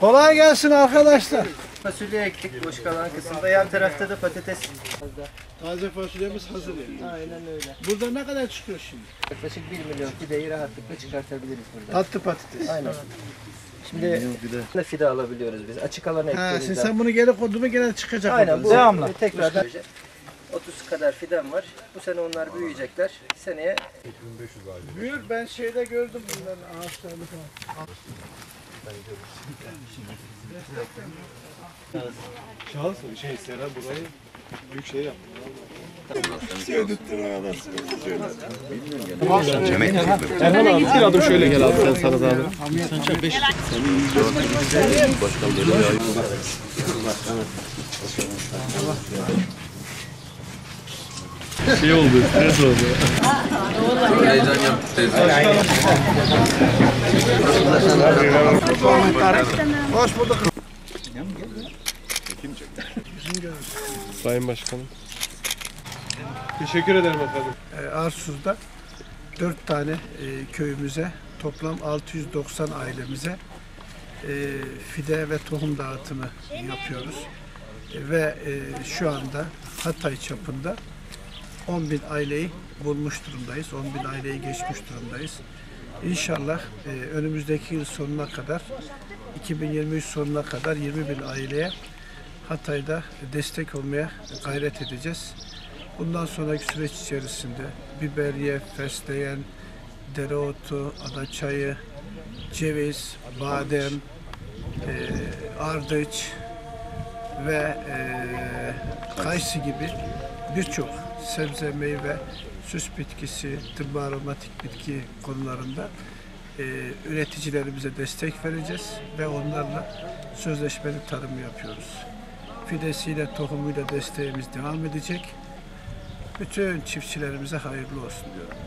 Kolay gelsin arkadaşlar. Fasulye ektik boş kalan kısımda. Yan tarafta da patates. Taze fasulyemiz hazır yani. Aynen öyle. Burada ne kadar çıkıyor şimdi? Yaklaşık 1 milyon fideyi rahatlıkla çıkartabiliriz burada. Tatlı patates. Aynen. Şimdi de fide alabiliyoruz biz. Açık alana ektiğimizde. sen bunu geri koydun mu gene çıkacak. Aynen bu e, tekrardan 30 kadar fidan var. Bu sene onlar büyüyecekler. Seneye Büyür ben şeyde gördüm bunların ağaçlarını falan. Şey Sera burayı büyük şey yap. Erhan abi bir adım şöyle gel abi sen sana abi. Şey oldu, stres oldu. Hoş bulduk. Sayın Başkanım. Teşekkür ederim efendim. Ee, Arsuz'da 4 tane e, köyümüze toplam 690 ailemize e, fide ve tohum dağıtımı yapıyoruz. E, ve e, şu anda Hatay çapında 10 bin aileyi bulmuş durumdayız. 10 bin aileyi geçmiş durumdayız. İnşallah e, önümüzdeki yıl sonuna kadar 2023 sonuna kadar 20 bin aileye Hatay'da destek olmaya gayret edeceğiz. Bundan sonraki süreç içerisinde biberiye, fesleğen, dereotu, adaçayı, ceviz, badem, e, ardıç ve e, kayısı gibi birçok sebze, meyve, süs bitkisi, tıbbi aromatik bitki konularında e, üreticilerimize destek vereceğiz ve onlarla sözleşmeli tarım yapıyoruz. Fidesiyle, tohumuyla desteğimiz devam edecek. Bütün çiftçilerimize hayırlı olsun diyorum.